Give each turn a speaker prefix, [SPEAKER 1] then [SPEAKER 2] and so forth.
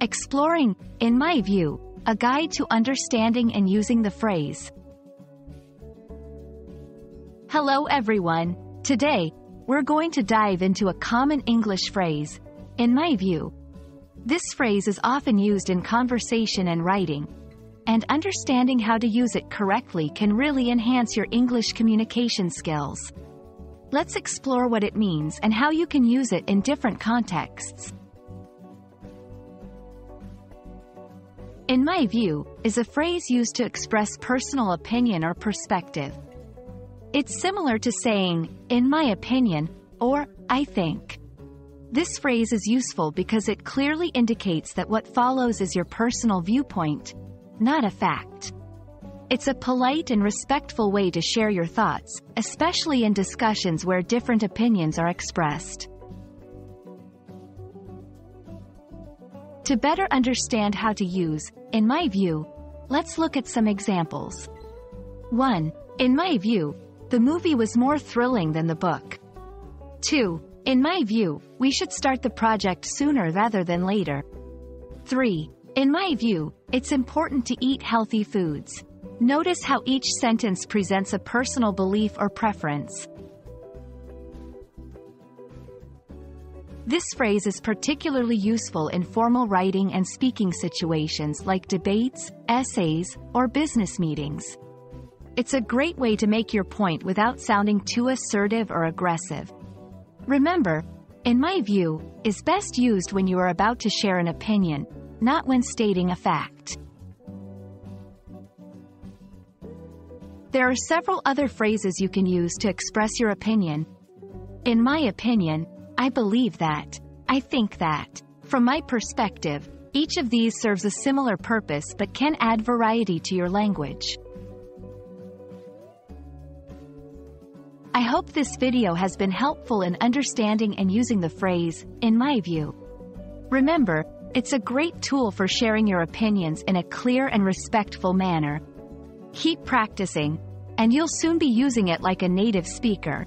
[SPEAKER 1] Exploring, in my view, a guide to understanding and using the phrase. Hello everyone. Today, we're going to dive into a common English phrase, in my view. This phrase is often used in conversation and writing, and understanding how to use it correctly can really enhance your English communication skills. Let's explore what it means and how you can use it in different contexts. In my view, is a phrase used to express personal opinion or perspective. It's similar to saying, in my opinion, or, I think. This phrase is useful because it clearly indicates that what follows is your personal viewpoint, not a fact. It's a polite and respectful way to share your thoughts, especially in discussions where different opinions are expressed. To better understand how to use, in my view, let's look at some examples. 1. In my view, the movie was more thrilling than the book. 2. In my view, we should start the project sooner rather than later. 3. In my view, it's important to eat healthy foods. Notice how each sentence presents a personal belief or preference. This phrase is particularly useful in formal writing and speaking situations like debates, essays, or business meetings. It's a great way to make your point without sounding too assertive or aggressive. Remember, in my view, is best used when you are about to share an opinion, not when stating a fact. There are several other phrases you can use to express your opinion. In my opinion, I believe that. I think that. From my perspective, each of these serves a similar purpose but can add variety to your language. I hope this video has been helpful in understanding and using the phrase, in my view. Remember, it's a great tool for sharing your opinions in a clear and respectful manner. Keep practicing, and you'll soon be using it like a native speaker.